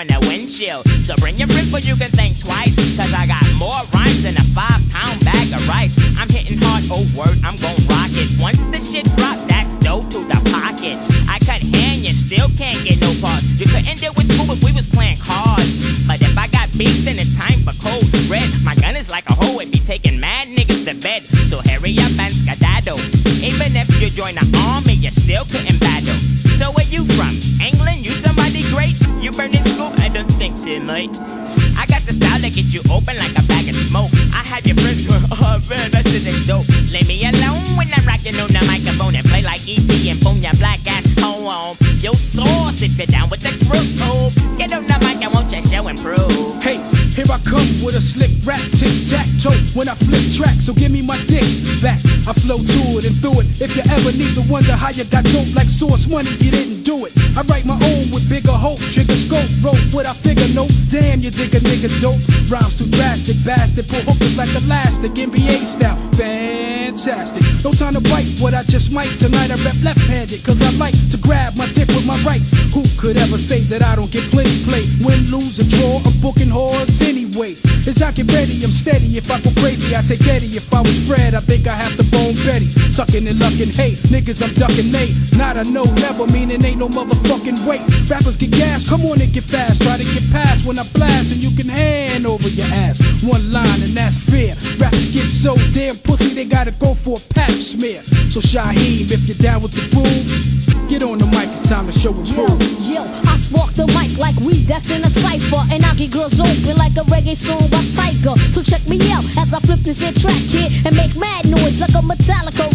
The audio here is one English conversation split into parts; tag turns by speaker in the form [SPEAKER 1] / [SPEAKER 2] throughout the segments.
[SPEAKER 1] on the windshield. So bring your friends, but you can think twice, cause I got more rhymes. I don't think so, mate. I got the style that get you open like a bag of smoke. I have your friends going, oh man, that shit is dope. Leave me alone when I'm rocking on the microphone and play like E.T. and boom
[SPEAKER 2] come with a slick rap, tic tac toe when I flip track. So give me my dick back. I flow to it and through it. If you ever need to wonder how you got dope like Sauce Money, you didn't do it. I write my own with bigger hope, trigger scope, rope what I figure. No, damn, you dig a nigga dope. Rhymes too drastic, bastard. Pull hookers like elastic, NBA style. Fantastic. No time to bite what I just might. Tonight I rap left handed, cause I like to grab could ever say that I don't get plenty play? Win, lose, or draw, I'm booking whores anyway. As I get ready, I'm steady. If I go crazy, I take Eddie. If I was Fred, I think I have to bone Betty. Sucking and lucking, hey, niggas, I'm ducking Nate. Not a no, never meaning ain't no motherfucking wait. Rappers get gas, come on and get fast. Try to get past when I blast, and you can hand over your ass. One line, and that's fair. Rappers get so damn pussy, they gotta go for a pap smear. So Shyheim, if you're down with the groove, get on the mic, it's time to show and
[SPEAKER 3] Yo,
[SPEAKER 2] prove.
[SPEAKER 3] yo, I spark the mic like weed that's in a cipher. And I get girls open like a reggae song by Tiger. So check me out as I flip this here track here and make mad noise like a Metallica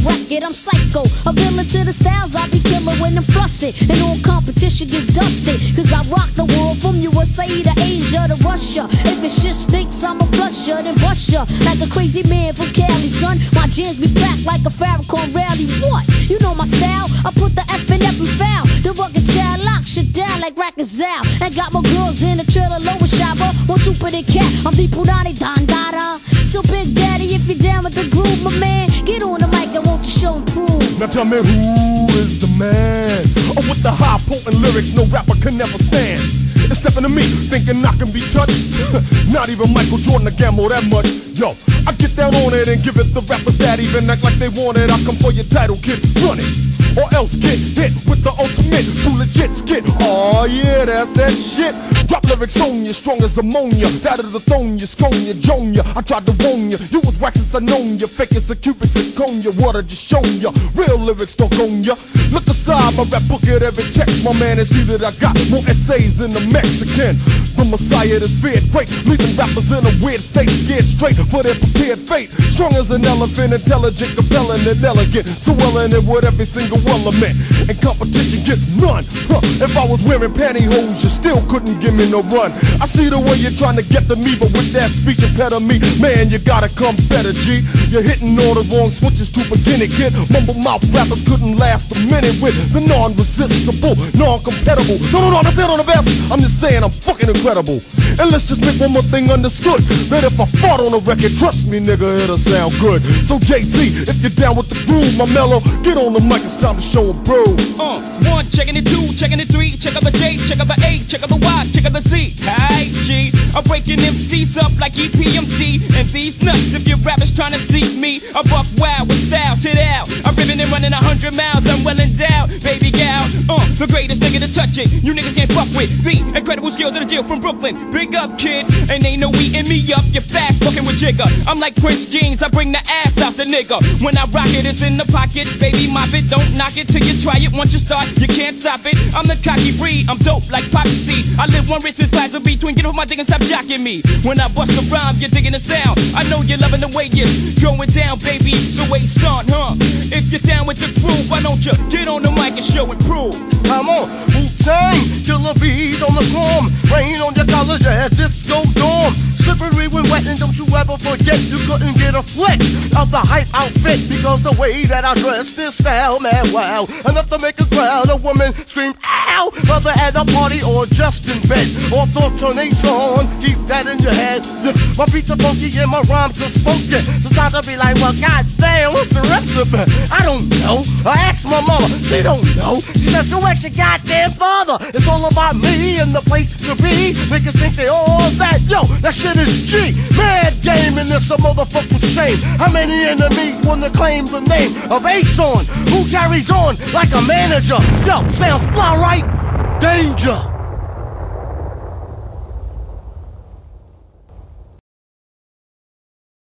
[SPEAKER 3] I'm psycho, a villain to the styles I be killing when I'm flustered. And all competition gets dusted. Cause I rock the world from USA to Asia to Russia. If it shit stinks, I'm a flusher, then bust ya. Like a crazy man from Cali, son. My jams be packed like a Farrakhan rally. What? You know my style? I put the F in every foul. The rugged child lock shit down like out. And got more girls in the trailer, lower shopper. One super the cat, I'm the Pudani Dandara. So Big Daddy, if you're down with the groove, my man, get on
[SPEAKER 4] Now tell me who is the man? Oh, with the high potent lyrics no rapper can never stand. And stepping to me, thinking I can be touched. Not even Michael Jordan to gamble that much. Yo, I get down on it and give it the rappers that even act like they want it. I come for your title, kid, run it. Or else get hit with the ultimate, true legit skit. Oh yeah, that's that shit. Drop lyrics on you, strong as ammonia. That is the thone you, scone you, you. I tried to warn you, you was wax as I known you. Fake as a cubic zirconia, what I just shown you. Real lyrics don't own ya. Look aside, my rap book at every text, my man, and see that I got more essays than the Mexican. The Messiah that's feared great, leaving rappers in a weird state, scared straight for their prepared fate. Strong as an elephant, intelligent, compelling, and elegant. So well in it with every single element. And competition gets none. Huh. If I was wearing pantyhose, you still couldn't give me no run. I see the way you're trying to get to me, but with that speech impediment, me, man, you gotta come better, G. You're hitting all the wrong switches to begin it. Mumble mouth rappers couldn't last a minute with the non-resistible, non-compatible. No, no, no, it on the best. I'm just saying I'm fucking incredible. And let's just make one more thing understood. That if I fought on a record, trust me, nigga, it'll sound good. So Jay-Z, if you're down with the groove, my mellow, get on the mic, it's time to show a brew.
[SPEAKER 5] Uh, one, checking it, two, checking it, three, check out the J, check out the A, check out the Y, check out the Z. Hey, G, I'm breaking MCs up like EPMD. And these nuts, if your rappers trying to see me, I buck wild with style, tit out. I'm ripping and running a hundred miles, I'm well endowed, baby gal. Uh, the greatest nigga to touch it. You niggas can't fuck with the incredible skills of the deal from Brooklyn. Up, kid, and ain't no eating me up. You're fast fucking with Jigga. I'm like Prince Jeans, I bring the ass out the nigga. When I rock it, it's in the pocket, baby, mop it. Don't knock it till you try it. Once you start, you can't stop it. I'm the cocky breed, I'm dope like Poppy Seed. I live one rich with plaza between. Get off my dick and stop jocking me. When I bust a rhyme, you're digging the sound. I know you're loving the way you're going down, baby. So wait, son, huh? If you're down with the crew, why don't you get on the mic and show and prove?
[SPEAKER 4] Come on, Wu-Tang, killer bees on the swarm. Rain on your
[SPEAKER 6] forget you couldn't get a flick of the hype outfit because the way that I dress this style, man, wow. Enough to make a crowd of women scream, ow, whether at a party or just in bed. Or thoughts on a song, keep that in your head. My beats are funky and my rhymes are spunky. So to be like, well, goddamn, what's the recipe? I don't know. I asked my mama, she don't know. She says, go ask your goddamn father. It's all about me and the place to be. Niggas think they all that. Yo, that shit is G. Mad game and this a motherfucking shame. How many enemies wanna claim the name of Ace on? Who carries on like a manager? Yo, sounds fly right? Danger.